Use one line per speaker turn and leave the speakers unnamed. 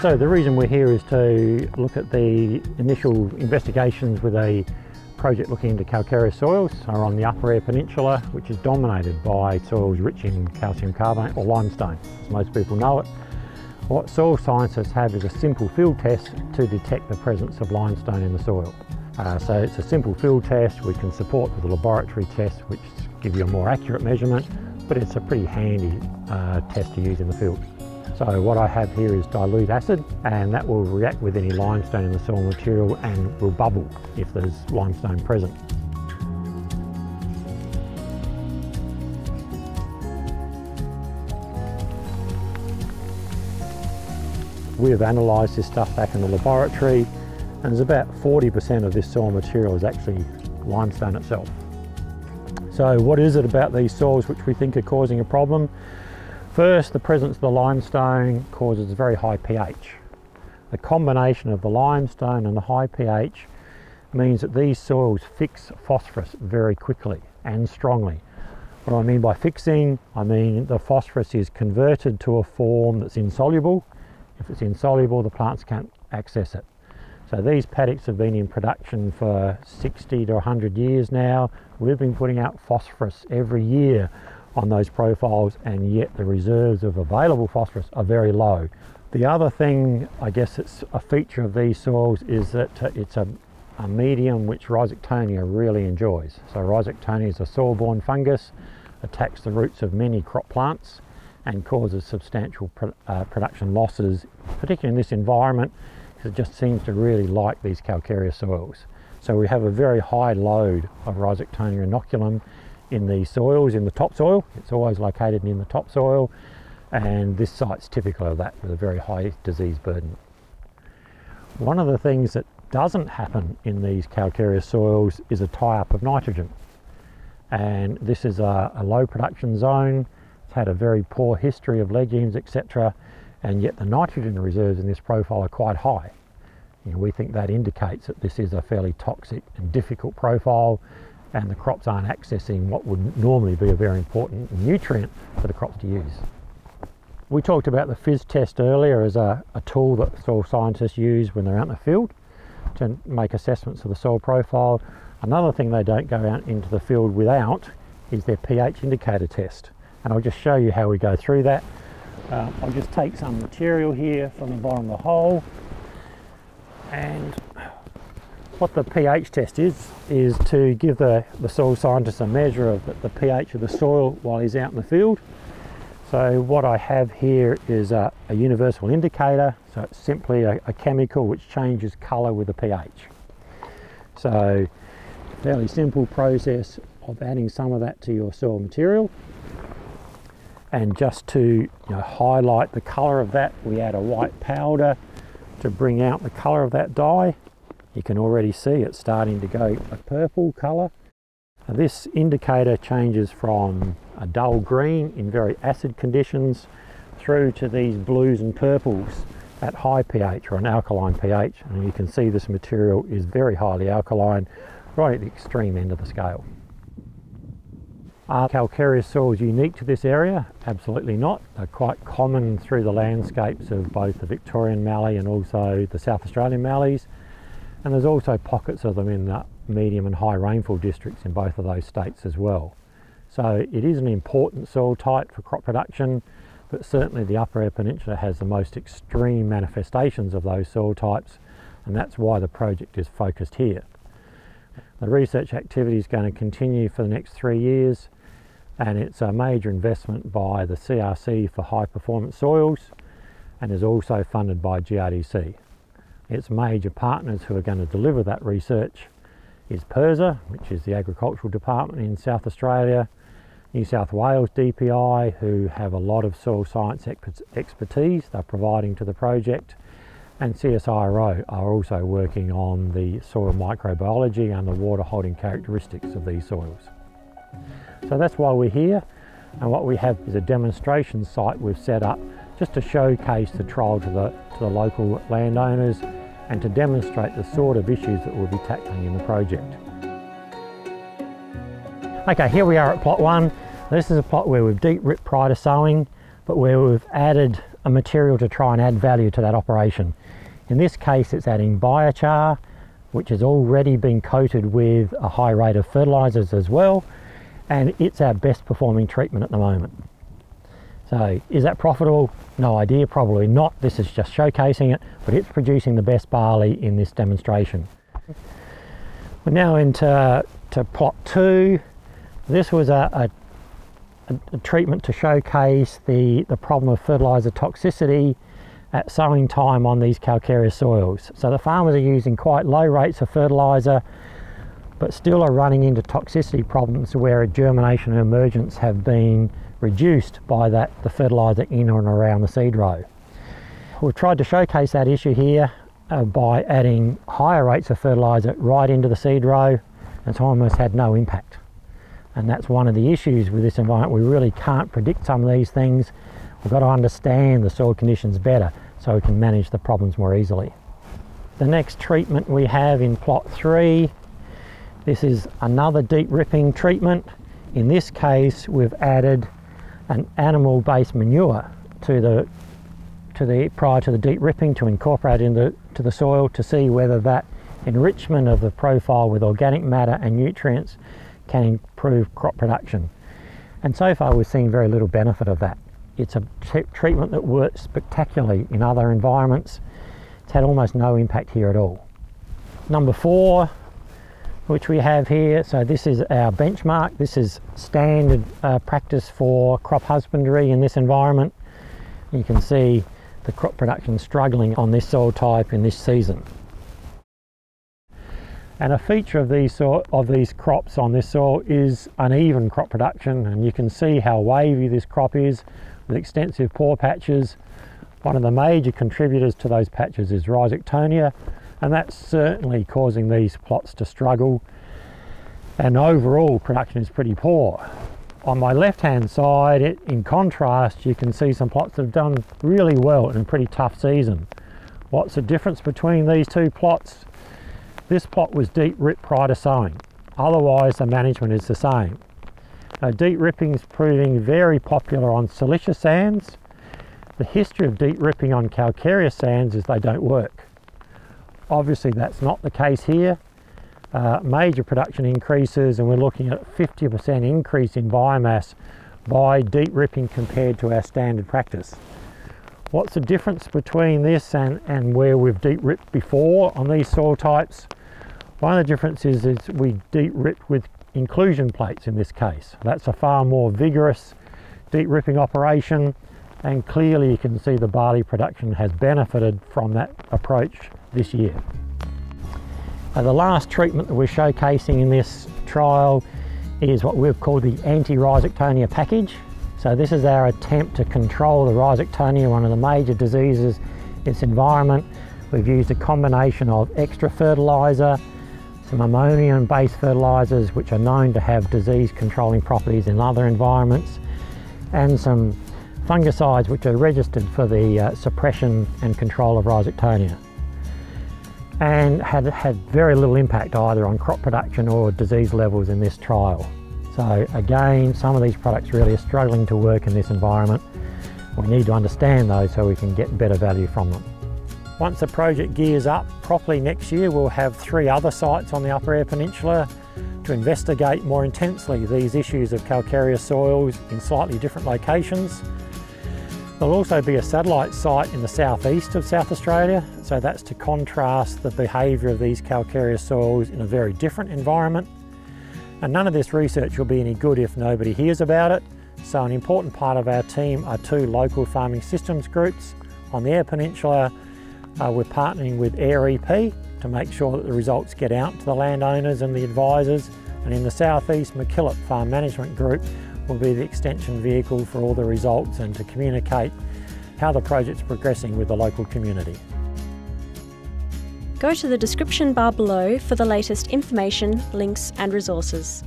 So the reason we're here is to look at the initial investigations with a project looking into calcareous soils are on the Upper Eyre Peninsula, which is dominated by soils rich in calcium carbonate or limestone, as most people know it. What soil scientists have is a simple field test to detect the presence of limestone in the soil. Uh, so it's a simple field test. We can support with a laboratory test, which give you a more accurate measurement, but it's a pretty handy uh, test to use in the field. So what I have here is dilute acid and that will react with any limestone in the soil material and will bubble if there's limestone present. We have analysed this stuff back in the laboratory and there's about 40% of this soil material is actually limestone itself. So what is it about these soils which we think are causing a problem? First, the presence of the limestone causes very high pH. The combination of the limestone and the high pH means that these soils fix phosphorus very quickly and strongly. What I mean by fixing, I mean the phosphorus is converted to a form that's insoluble. If it's insoluble, the plants can't access it. So these paddocks have been in production for 60 to 100 years now. We've been putting out phosphorus every year on those profiles and yet the reserves of available phosphorus are very low. The other thing, I guess it's a feature of these soils is that uh, it's a, a medium which Rhizoctonia really enjoys. So Rhizoctonia is a soil-borne fungus, attacks the roots of many crop plants and causes substantial pro uh, production losses, particularly in this environment, because it just seems to really like these calcareous soils. So we have a very high load of Rhizoctonia inoculum in the soils, in the topsoil. It's always located in the topsoil and this site's typical of that with a very high disease burden. One of the things that doesn't happen in these calcareous soils is a tie-up of nitrogen. And this is a, a, low production zone. It's had a very poor history of legumes, etc. And yet the nitrogen reserves in this profile are quite high. You know, we think that indicates that this is a fairly toxic and difficult profile and the crops aren't accessing what would normally be a very important nutrient for the crops to use. We talked about the fizz test earlier as a, a tool that soil scientists use when they're out in the field to make assessments of the soil profile. Another thing they don't go out into the field without is their pH indicator test. And I'll just show you how we go through that. Uh, I'll just take some material here from the bottom of the hole and what the pH test is, is to give the, the soil scientist a measure of the, the pH of the soil while he's out in the field. So what I have here is a, a universal indicator. So it's simply a, a, chemical which changes colour with the pH. So fairly simple process of adding some of that to your soil material. And just to you know, highlight the colour of that, we add a white powder to bring out the colour of that dye you can already see it's starting to go a purple colour. This indicator changes from a dull green in very acid conditions through to these blues and purples at high pH or an alkaline pH and you can see this material is very highly alkaline right at the extreme end of the scale. Are calcareous soils unique to this area? Absolutely not. They're quite common through the landscapes of both the Victorian mallee and also the South Australian mallees and there's also pockets of them in the medium and high rainfall districts in both of those states as well. So it is an important soil type for crop production, but certainly the Upper Eyre Peninsula has the most extreme manifestations of those soil types, and that's why the project is focused here. The research activity is going to continue for the next three years, and it's a major investment by the CRC for high performance soils, and is also funded by GRDC. Its major partners who are going to deliver that research is PIRSA, which is the Agricultural Department in South Australia, New South Wales DPI, who have a lot of soil science expertise they're providing to the project, and CSIRO are also working on the soil microbiology and the water holding characteristics of these soils. So that's why we're here, and what we have is a demonstration site we've set up just to showcase the trial to the, to the local landowners and to demonstrate the sort of issues that we'll be tackling in the project. Okay, here we are at plot one. This is a plot where we've deep ripped prior to sowing, but where we've added a material to try and add value to that operation. In this case, it's adding biochar, which has already been coated with a high rate of fertilizers as well, and it's our best performing treatment at the moment. So is that profitable? No idea, probably not. This is just showcasing it, but it's producing the best barley in this demonstration. We're now into to plot two. This was a, a, a treatment to showcase the, the problem of fertilizer toxicity at sowing time on these calcareous soils. So the farmers are using quite low rates of fertilizer, but still are running into toxicity problems where germination and emergence have been reduced by that the fertilizer in and around the seed row. We've tried to showcase that issue here uh, by adding higher rates of fertilizer right into the seed row and it's almost had no impact. And that's one of the issues with this environment. We really can't predict some of these things. We've got to understand the soil conditions better so we can manage the problems more easily. The next treatment we have in plot three, this is another deep ripping treatment. In this case, we've added an animal-based manure to the to the prior to the deep ripping to incorporate into to the soil to see whether that enrichment of the profile with organic matter and nutrients can improve crop production. And so far we've seen very little benefit of that. It's a treatment that works spectacularly in other environments. It's had almost no impact here at all. Number four, which we have here. So this is our benchmark. This is standard uh, practice for crop husbandry in this environment. You can see the crop production struggling on this soil type in this season. And a feature of these of these crops on this soil is uneven crop production and you can see how wavy this crop is with extensive poor patches. One of the major contributors to those patches is Rhizoctonia and that's certainly causing these plots to struggle and overall production is pretty poor. On my left hand side, it, in contrast, you can see some plots that have done really well in a pretty tough season. What's the difference between these two plots? This plot was deep rip prior to sowing. Otherwise, the management is the same. Now, deep ripping is proving very popular on siliceous sands. The history of deep ripping on calcareous sands is they don't work. Obviously that's not the case here. Uh, major production increases and we're looking at 50% increase in biomass by deep ripping compared to our standard practice. What's the difference between this and, and where we've deep ripped before on these soil types? One of the differences is we deep ripped with inclusion plates in this case. That's a far more vigorous deep ripping operation and clearly you can see the barley production has benefited from that approach this year. Uh, the last treatment that we're showcasing in this trial is what we've called the anti-rhizoctonia package. So this is our attempt to control the rhizoctonia, one of the major diseases in its environment. We've used a combination of extra fertiliser, some ammonium-based fertilisers which are known to have disease controlling properties in other environments, and some fungicides which are registered for the uh, suppression and control of rhizoctonia and had had very little impact either on crop production or disease levels in this trial. So again, some of these products really are struggling to work in this environment. We need to understand those so we can get better value from them. Once the project gears up properly next year, we'll have three other sites on the Upper Eyre Peninsula to investigate more intensely these issues of calcareous soils in slightly different locations. There'll also be a satellite site in the southeast of South Australia, so that's to contrast the behaviour of these calcareous soils in a very different environment. And none of this research will be any good if nobody hears about it, so an important part of our team are two local farming systems groups. On the Eyre Peninsula, uh, we're partnering with AIR EP to make sure that the results get out to the landowners and the advisors. And in the southeast, MacKillop Farm Management Group will be the extension vehicle for all the results and to communicate how the project's progressing with the local community.
Go to the description bar below for the latest information, links and resources.